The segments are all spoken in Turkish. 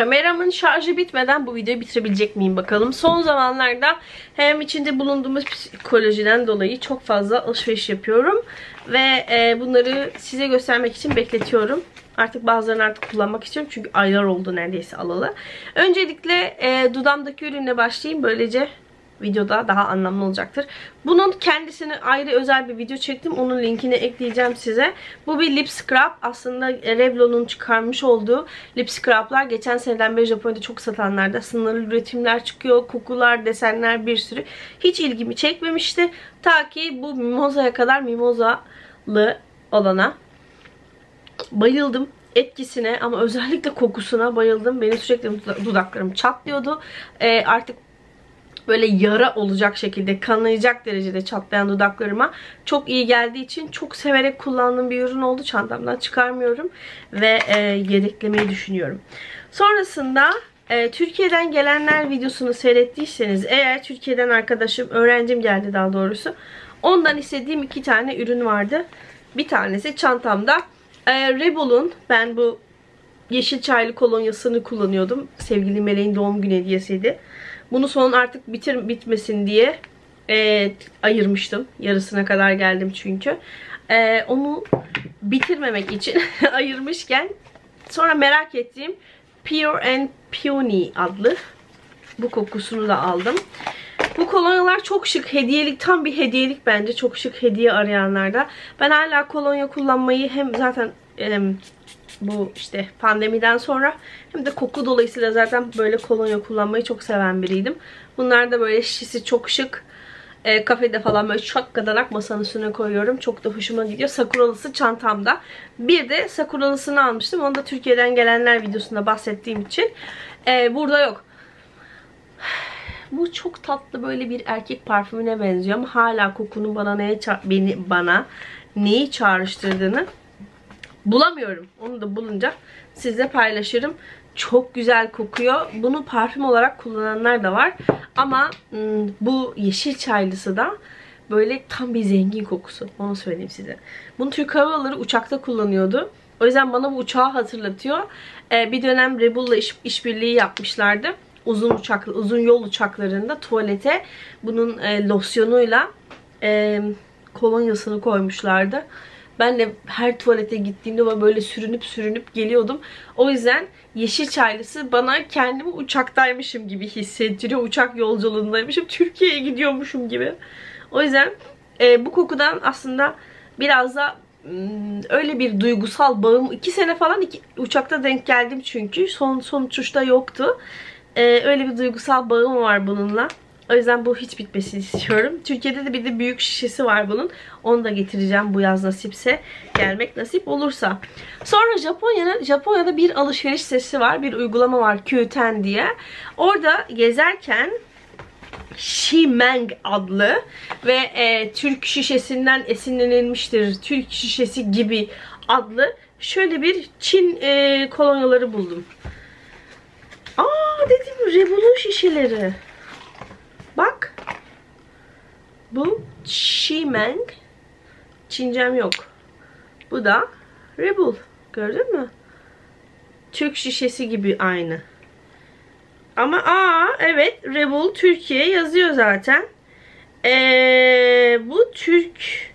kameramın şarjı bitmeden bu videoyu bitirebilecek miyim bakalım. Son zamanlarda hem içinde bulunduğumuz psikolojiden dolayı çok fazla alışveriş yapıyorum. Ve e, bunları size göstermek için bekletiyorum. Artık bazılarını artık kullanmak istiyorum. Çünkü aylar oldu neredeyse alalı. Öncelikle e, dudamdaki ürünle başlayayım. Böylece videoda daha anlamlı olacaktır. Bunun kendisini ayrı özel bir video çektim. Onun linkini ekleyeceğim size. Bu bir lip scrub. Aslında Revlon'un çıkarmış olduğu lip scrub'lar. Geçen seneden beri Japonya'da çok satanlarda sınırlı üretimler çıkıyor. Kokular, desenler bir sürü. Hiç ilgimi çekmemişti. Ta ki bu Mimosa'ya kadar Mimosa'lı olana bayıldım etkisine ama özellikle kokusuna bayıldım. Benim sürekli dudaklarım çatlıyordu. Ee, artık böyle yara olacak şekilde kanayacak derecede çatlayan dudaklarıma çok iyi geldiği için çok severek kullandığım bir ürün oldu. Çantamdan çıkarmıyorum ve e, yedeklemeyi düşünüyorum. Sonrasında e, Türkiye'den gelenler videosunu seyrettiyseniz eğer Türkiye'den arkadaşım, öğrencim geldi daha doğrusu. Ondan istediğim iki tane ürün vardı. Bir tanesi çantamda. E, Rebel'un ben bu yeşil çaylı kolonyasını kullanıyordum. Sevgili Meleğin doğum günü hediyesiydi. Bunu son artık bitir bitmesin diye e, ayırmıştım. Yarısına kadar geldim çünkü. E, onu bitirmemek için ayırmışken sonra merak ettiğim Pure and Peony adlı bu kokusunu da aldım. Bu kolonyalar çok şık. Hediyelik tam bir hediyelik bence. Çok şık hediye arayanlarda. Ben hala kolonya kullanmayı hem zaten bu işte pandemiden sonra hem de koku dolayısıyla zaten böyle kolonya kullanmayı çok seven biriydim. Bunlar da böyle şişesi çok şık. E, kafede falan böyle şakkadanak masanın üstüne koyuyorum. Çok da hoşuma gidiyor. Sakuralısı çantamda. Bir de sakuralısını almıştım. Onu da Türkiye'den gelenler videosunda bahsettiğim için. E, burada yok. Bu çok tatlı böyle bir erkek parfümüne benziyor ama hala kokunun bana neye beni bana neyi çağrıştırdığını bulamıyorum. Onu da bulunca sizle paylaşırım. Çok güzel kokuyor. Bunu parfüm olarak kullananlar da var. Ama bu yeşil çaylısı da böyle tam bir zengin kokusu. Onu söyleyeyim size. Bunu Türk Hava Yolları uçakta kullanıyordu. O yüzden bana bu uçağı hatırlatıyor. Ee, bir dönem Rebel'la iş, işbirliği yapmışlardı. Uzun uçak, uzun yol uçaklarında tuvalete bunun e, losyonuyla e, kolonyasını koymuşlardı. Ben de her tuvalete gittiğimde böyle sürünüp sürünüp geliyordum. O yüzden yeşil çaylısı bana kendimi uçaktaymışım gibi hissettiriyor. Uçak yolculuğundaymışım. Türkiye'ye gidiyormuşum gibi. O yüzden e, bu kokudan aslında biraz da hmm, öyle bir duygusal bağım. iki sene falan iki, uçakta denk geldim çünkü. Son, son uçuşta yoktu. E, öyle bir duygusal bağım var bununla. O yüzden bu hiç bitmesini istiyorum. Türkiye'de de bir de büyük şişesi var bunun. Onu da getireceğim bu yaz nasipse. Gelmek nasip olursa. Sonra Japonya'da Japonya'da bir alışveriş sitesi var. Bir uygulama var Qten diye. Orada gezerken Shimeng adlı ve e, Türk şişesinden esinlenilmiştir. Türk şişesi gibi adlı şöyle bir Çin e, kolonyaları buldum. Aa dedim Revolun şişeleri. Bak. Bu Shimeng. Çincem yok. Bu da Rebel. Gördün mü? Türk şişesi gibi aynı. Ama aa evet Rebel Türkiye yazıyor zaten. Ee, bu Türk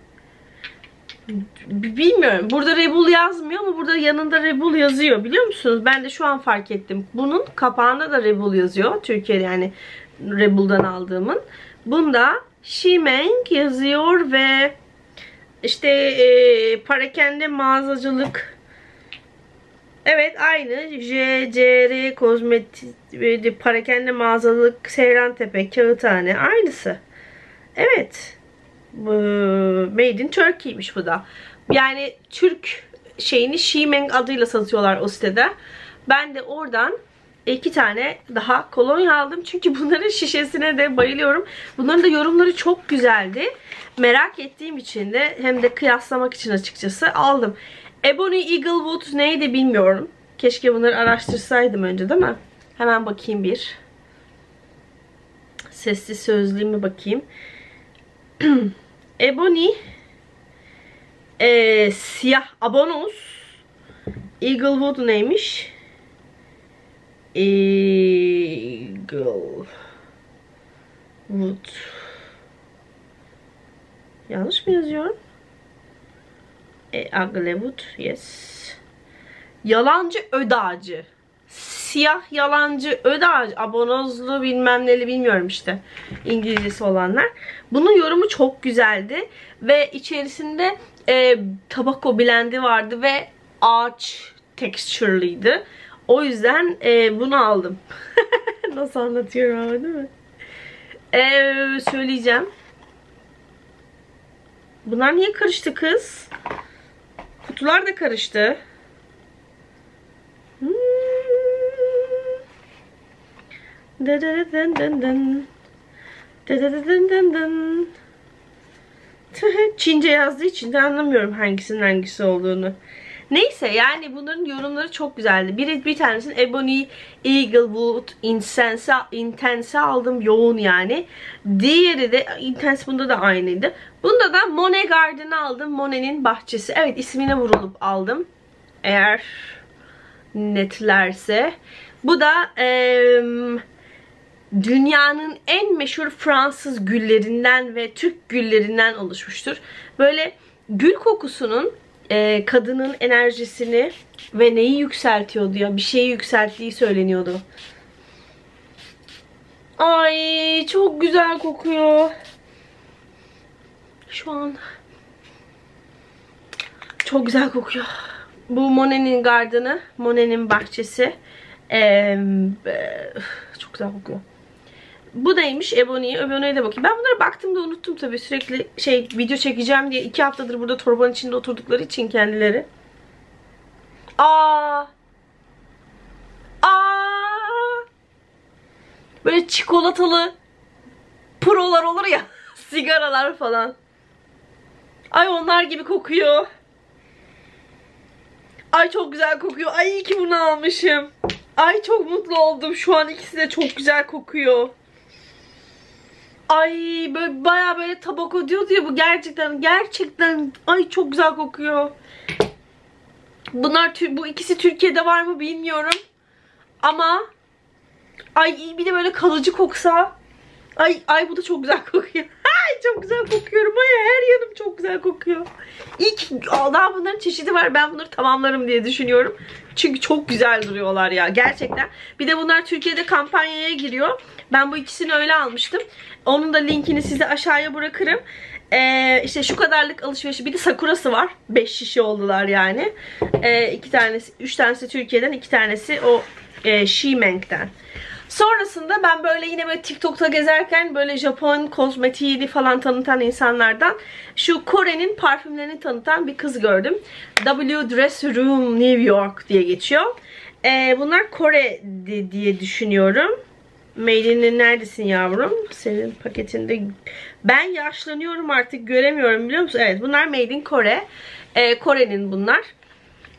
bilmiyorum. Burada Rebel yazmıyor ama burada yanında Rebel yazıyor. Biliyor musunuz? Ben de şu an fark ettim. Bunun kapağında da Rebel yazıyor. Türkiye'de yani Rebel'dan aldığımın. Bunda Shimeng yazıyor ve işte e, parakende mağazacılık Evet aynı J, C, R kozmetik parakende mağazalık Seyrantepe kağıthane aynısı. Evet. Made in Turkey'miş bu da. Yani Türk şeyini Shimeng adıyla satıyorlar o sitede. Ben de oradan iki tane daha kolonya aldım. Çünkü bunların şişesine de bayılıyorum. Bunların da yorumları çok güzeldi. Merak ettiğim için de hem de kıyaslamak için açıkçası aldım. Ebony Eaglewood neydi bilmiyorum. Keşke bunları araştırsaydım önce değil mi? Hemen bakayım bir. Sesli sözlüğüme bakayım. Ebony e, siyah abonos Eaglewood neymiş? Eagle Wood Yanlış mı yazıyorum? E, Aglewood, yes. Yalancı öd ağacı. Siyah yalancı öd ağacı. Abonozlu bilmem neli bilmiyorum işte. İngilizcesi olanlar. Bunun yorumu çok güzeldi. Ve içerisinde e, tabako blendi vardı ve ağaç texture'lıydı. O yüzden e, bunu aldım. Nasıl anlatıyorum ama değil mi? Ee, söyleyeceğim. Bunlar niye karıştı kız? Kutular da karıştı. Çince yazdığı için de anlamıyorum hangisinin hangisi olduğunu. Neyse yani bunların yorumları çok güzeldi. Biri bir tanesinin Ebony Eaglewood Intense, Intense aldım. Yoğun yani. Diğeri de Intense bunda da aynıydı. Bunda da Monet Garden'ı aldım. Monet'in bahçesi. Evet ismine vurulup aldım. Eğer netlerse. Bu da eee dünyanın en meşhur Fransız güllerinden ve Türk güllerinden oluşmuştur. Böyle gül kokusunun e, kadının enerjisini ve neyi yükseltiyordu ya? Bir şeyi yükselttiği söyleniyordu. Ay çok güzel kokuyor. Şu an çok güzel kokuyor. Bu Monet'in gardını, Monet'in bahçesi. Ee, çok güzel kokuyor. Bu neymiş? Ebony'ye. Ebony'ye de bakayım. Ben bunlara baktığımda unuttum tabii. Sürekli şey video çekeceğim diye. iki haftadır burada torbanın içinde oturdukları için kendileri. Aa. Aa. Böyle çikolatalı prolar olur ya. sigaralar falan. Ay onlar gibi kokuyor. Ay çok güzel kokuyor. Ay iyi ki bunu almışım. Ay çok mutlu oldum. Şu an ikisi de çok güzel kokuyor. Ay böyle baya böyle tabako diyordu ya bu gerçekten gerçekten ay çok güzel kokuyor. Bunlar bu ikisi Türkiye'de var mı bilmiyorum. Ama ay bir de böyle kalıcı koksa ay ay bu da çok güzel kokuyor. Ay çok güzel kokuyorum. Ay her yanım çok güzel kokuyor. İlk daha bunların çeşidi var. Ben bunları tamamlarım diye düşünüyorum. Çünkü çok güzel duruyorlar ya. Gerçekten. Bir de bunlar Türkiye'de kampanyaya giriyor. Ben bu ikisini öyle almıştım. Onun da linkini size aşağıya bırakırım. Ee, işte şu kadarlık alışverişi. Bir de Sakura'sı var. 5 şişe oldular yani. Ee, tanesi, üç tanesi Türkiye'den, iki tanesi o e, Shimeng'den. Sonrasında ben böyle yine böyle TikTok'ta gezerken böyle Japon kozmetiğini falan tanıtan insanlardan şu Kore'nin parfümlerini tanıtan bir kız gördüm. W Dress Room New York diye geçiyor. Ee, bunlar Kore diye düşünüyorum. Mailinin neredesin yavrum? Senin paketinde. Ben yaşlanıyorum artık göremiyorum biliyor musun? Evet bunlar Made in Kore. Ee, Kore'nin bunlar.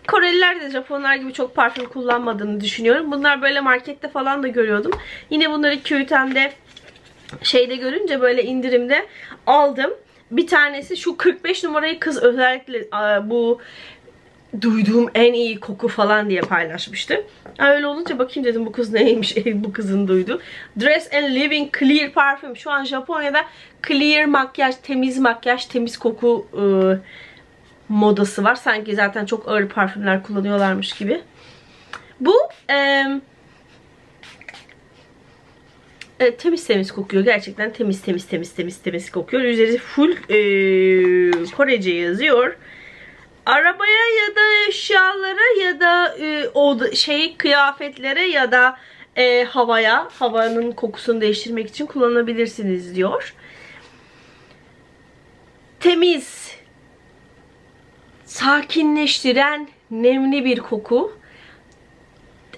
Koreliler de Japonlar gibi çok parfüm kullanmadığını düşünüyorum. Bunlar böyle markette falan da görüyordum. Yine bunları QTM'de şeyde görünce böyle indirimde aldım. Bir tanesi şu 45 numarayı kız özellikle bu duyduğum en iyi koku falan diye paylaşmıştı. Öyle olunca bakayım dedim bu kız neymiş bu kızın duydu. Dress and Living Clear parfüm. Şu an Japonya'da clear makyaj, temiz makyaj, temiz koku ıı, modası var. Sanki zaten çok ağır parfümler kullanıyorlarmış gibi. Bu e, e, temiz temiz kokuyor. Gerçekten temiz temiz temiz temiz temiz kokuyor. Üzeri full e, Korece yazıyor. Arabaya ya da eşyalara ya da e, o şey kıyafetlere ya da e, havaya, havanın kokusunu değiştirmek için kullanabilirsiniz diyor. Temiz, sakinleştiren nemli bir koku.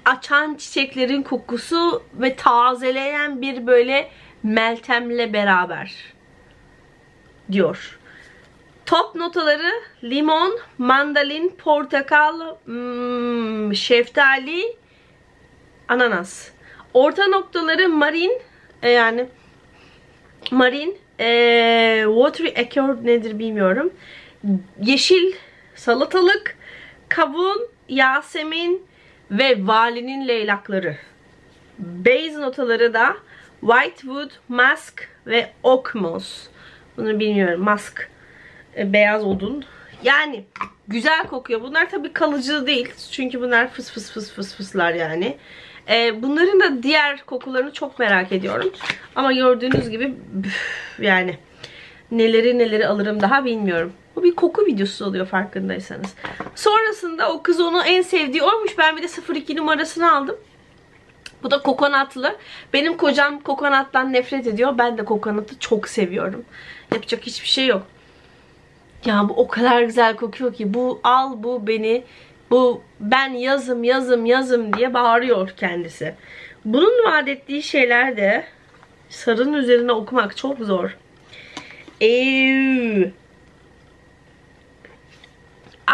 Açan çiçeklerin kokusu ve tazeleyen bir böyle meltemle beraber diyor. Top notaları limon, mandalin, portakal, hmm, şeftali, ananas. Orta noktaları marin e, yani marin, e, watery accord nedir bilmiyorum. Yeşil salatalık, kavun, yasemin ve valinin leylakları Base notaları da Whitewood, Musk ve Oak Moss. Bunu bilmiyorum. Musk. E, beyaz odun. Yani güzel kokuyor. Bunlar tabii kalıcı değil. Çünkü bunlar fıs fıs fıs fıs fıslar yani. E, bunların da diğer kokularını çok merak ediyorum. Ama gördüğünüz gibi yani neleri neleri alırım daha bilmiyorum. Bu bir koku videosu oluyor farkındaysanız. Sonrasında o kız onu en sevdiği oymuş. Ben bir de 02 numarasını aldım. Bu da kokonatlı. Benim kocam kokonattan nefret ediyor. Ben de kokonatı çok seviyorum. Yapacak hiçbir şey yok. Ya bu o kadar güzel kokuyor ki. Bu al bu beni. Bu ben yazım yazım yazım diye bağırıyor kendisi. Bunun vaat ettiği şeyler de sarının üzerine okumak çok zor. Eee.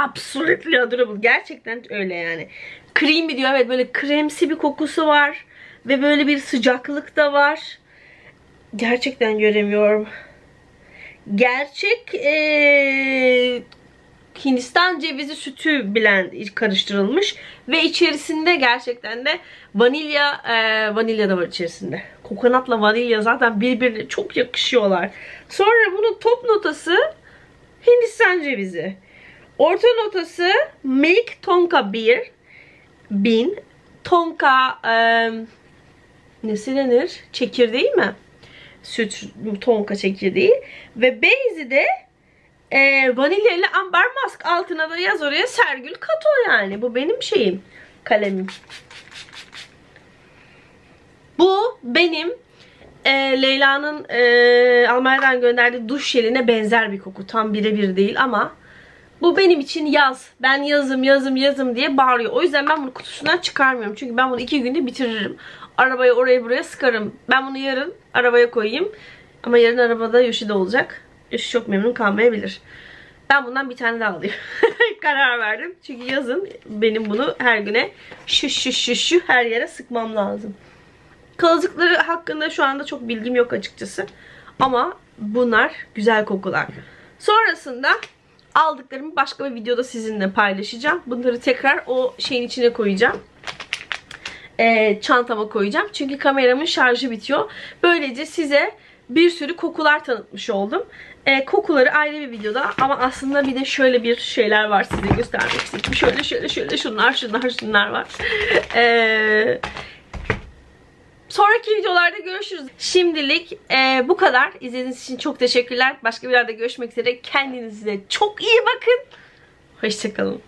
Absolutely adorable. Gerçekten öyle yani. Creamy diyor. Evet böyle kremsi bir kokusu var. Ve böyle bir sıcaklık da var. Gerçekten göremiyorum. Gerçek ee, Hindistan cevizi sütü blend karıştırılmış ve içerisinde gerçekten de vanilya e, vanilya da var içerisinde. Kokonatla vanilya zaten birbirine çok yakışıyorlar. Sonra bunun top notası Hindistan cevizi. Orta notası Milk Tonka Beer. Bin. Tonka e, nesi denir? Çekirdeği mi? Süt tonka çekirdeği. Ve base'i de e, vanilya ile amber mask. Altına da yaz oraya Sergül Kato yani. Bu benim şeyim. Kalemim. Bu benim e, Leyla'nın e, Almanya'dan gönderdiği duş jeline benzer bir koku. Tam birebir değil ama bu benim için yaz. Ben yazım yazım yazım diye bağırıyor. O yüzden ben bunu kutusundan çıkarmıyorum. Çünkü ben bunu iki günde bitiririm. Arabaya oraya buraya sıkarım. Ben bunu yarın arabaya koyayım. Ama yarın arabada Yoshi de olacak. Yoshi çok memnun kalmayabilir. Ben bundan bir tane daha alayım. Karar verdim. Çünkü yazın benim bunu her güne şu şu şu şu her yere sıkmam lazım. Kalıcıkları hakkında şu anda çok bilgim yok açıkçası. Ama bunlar güzel kokular. Sonrasında aldıklarımı başka bir videoda sizinle paylaşacağım. Bunları tekrar o şeyin içine koyacağım. Ee, çantama koyacağım. Çünkü kameramın şarjı bitiyor. Böylece size bir sürü kokular tanıtmış oldum. Ee, kokuları ayrı bir videoda ama aslında bir de şöyle bir şeyler var size göstermek istedim. Şöyle şöyle şöyle şunlar şunlar şunlar var. Eee Sonraki videolarda görüşürüz. Şimdilik e, bu kadar. İzlediğiniz için çok teşekkürler. Başka bir yerde görüşmek üzere. Kendinize çok iyi bakın. Hoşçakalın.